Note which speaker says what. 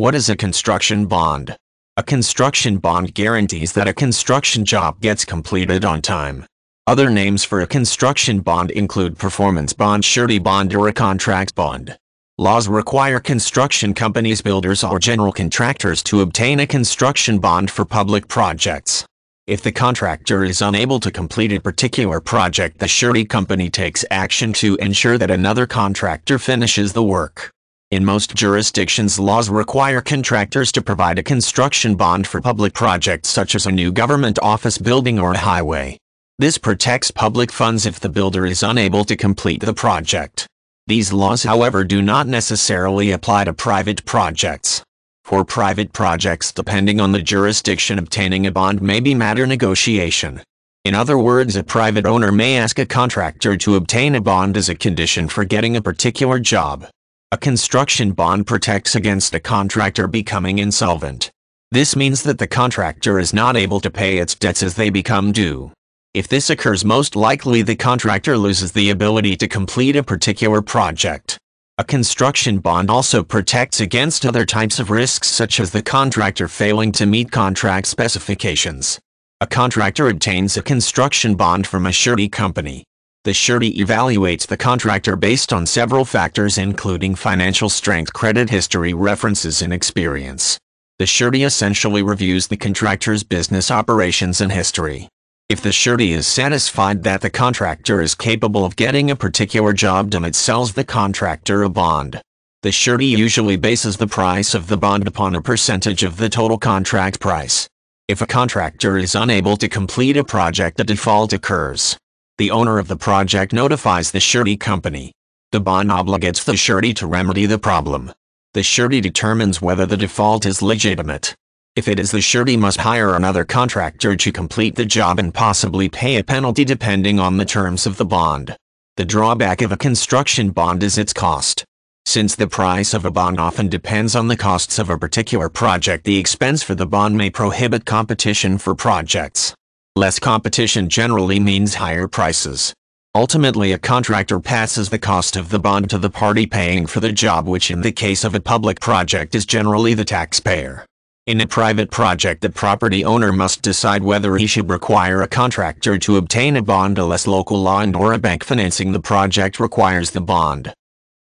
Speaker 1: What is a construction bond? A construction bond guarantees that a construction job gets completed on time. Other names for a construction bond include performance bond, surety bond, or a contract bond. Laws require construction companies, builders, or general contractors to obtain a construction bond for public projects. If the contractor is unable to complete a particular project, the surety company takes action to ensure that another contractor finishes the work. In most jurisdictions laws require contractors to provide a construction bond for public projects such as a new government office building or a highway. This protects public funds if the builder is unable to complete the project. These laws however do not necessarily apply to private projects. For private projects depending on the jurisdiction obtaining a bond may be matter negotiation. In other words a private owner may ask a contractor to obtain a bond as a condition for getting a particular job. A construction bond protects against a contractor becoming insolvent. This means that the contractor is not able to pay its debts as they become due. If this occurs most likely the contractor loses the ability to complete a particular project. A construction bond also protects against other types of risks such as the contractor failing to meet contract specifications. A contractor obtains a construction bond from a surety company. The surety evaluates the contractor based on several factors including financial strength, credit history, references, and experience. The surety essentially reviews the contractor's business operations and history. If the surety is satisfied that the contractor is capable of getting a particular job done it sells the contractor a bond. The surety usually bases the price of the bond upon a percentage of the total contract price. If a contractor is unable to complete a project a default occurs the owner of the project notifies the surety company. The bond obligates the surety to remedy the problem. The surety determines whether the default is legitimate. If it is the surety must hire another contractor to complete the job and possibly pay a penalty depending on the terms of the bond. The drawback of a construction bond is its cost. Since the price of a bond often depends on the costs of a particular project the expense for the bond may prohibit competition for projects. Less competition generally means higher prices. Ultimately a contractor passes the cost of the bond to the party paying for the job which in the case of a public project is generally the taxpayer. In a private project the property owner must decide whether he should require a contractor to obtain a bond unless local law and or a bank financing the project requires the bond.